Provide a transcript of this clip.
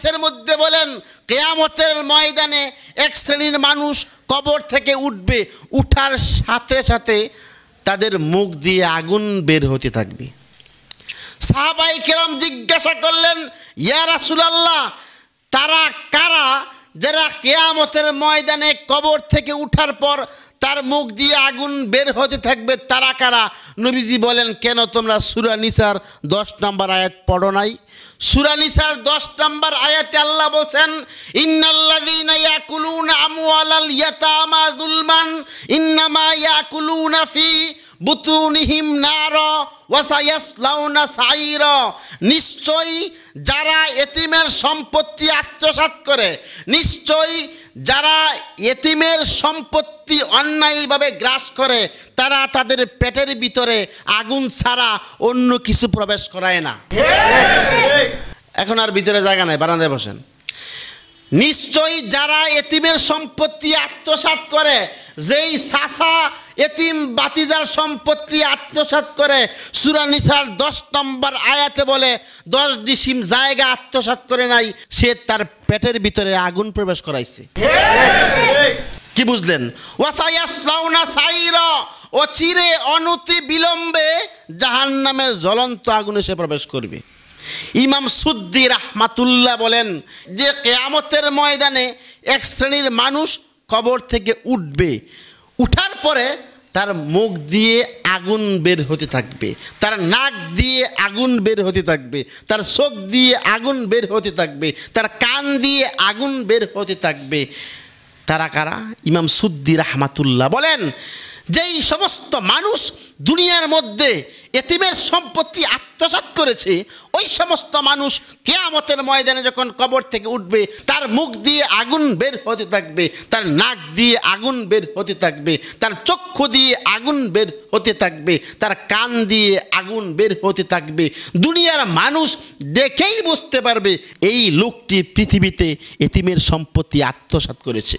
হাদিসের মধ্যে বলেন, কেয়ামতের ময়দানে এক শ্রেণির মানুষ কবর থেকে উঠবে, উঠার সাথে সাথে তাদের মুখ দিয়ে আগুন বের হতে থাকবে। সাহাবাই কেরম জিজ্ঞাসা করলেন, ইয়া রাসূলুল্লাহ, তারা কারা? যারা কেয়ামতের ময়দানে কবর থেকে উঠার পর তার মুখ দিয়ে আগুন বের হতে থাকবে, তারা কারা? নবীজি বলেন, কেন তোমরা সুরা নিসার দশ নম্বর আয়াত পড়ো নাই? সুরানিসার দশ নম্বর আয়াতে আল্লাহ বলছেন, ইন্নাল্লাযীনা ইয়াকুলুনা আমওয়ালাল ইয়াতামা যুলমান, ইন্নামা ইয়াকুলুনা বুতুনিহিম নার ওয়াসায়াসলাউনা সাইর। নিশ্চয়ই যারা এতিমের সম্পত্তি আত্মসাৎ করে, নিশ্চয়ই যারা এতিমের সম্পত্তি অন্যায়ভাবে গ্রাস করে, তারা তাদের পেটের ভিতরে আগুন ছাড়া অন্য কিছু প্রবেশ করায় না। এখন আর ভিতরে জায়গা নাই, বারান্দায় বসেন। নিশ্চয়ই যারা এতিমের সম্পত্তি আত্মসাৎ করে, যেই সাসা এতিম বাতিদার সম্পত্তি আত্মসাৎ করে সুরানিসার দশ নম্বর আয়াতে বলে, দশ ডিসিম জায়গা আত্মসাৎ করে নাই, সে তার পেটের ভিতরে আগুন প্রবেশ করাইছে। কি বুঝলেন? ওয়াসায়াসলাউনা সাইরা ও চিরে অনতি বিলম্বে জাহান্নামের জ্বলন্ত আগুনে সে প্রবেশ করবে। ইমাম সুদ্দি রাহমাতুল্লাহ বলেন যে কেয়ামতের ময়দানে এক শ্রেণির মানুষ কবর থেকে উঠবে উঠার পরে তার মুখ দিয়ে আগুন বের হতে থাকবে। তার নাক দিয়ে আগুন বের হতে থাকবে। তার চোখ দিয়ে আগুন বের হতে থাকবে। তার কান দিয়ে আগুন বের হতে থাকবে। তারা কারা? ইমাম সুদ্দি রাহমাতুল্লাহ বলেন, যেই সমস্ত মানুষ দুনিয়ার মধ্যে এতিমের সম্পত্তি আত্মসাৎ করেছে, ওই সমস্ত মানুষ কেয়ামতের ময়দানে যখন কবর থেকে উঠবে, তার মুখ দিয়ে আগুন বের হতে থাকবে, তার নাক দিয়ে আগুন বের হতে থাকবে, তার চক্ষু দিয়ে আগুন বের হতে থাকবে, তার কান দিয়ে আগুন বের হতে থাকবে। দুনিয়ার মানুষ দেখেই বুঝতে পারবে, এই লোকটি পৃথিবীতে এতিমের সম্পত্তি আত্মসাৎ করেছে।